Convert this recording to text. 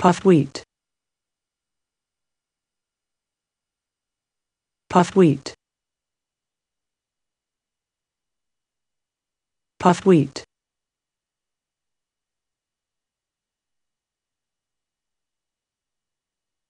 puffed wheat. Puffed wheat. Puffed wheat.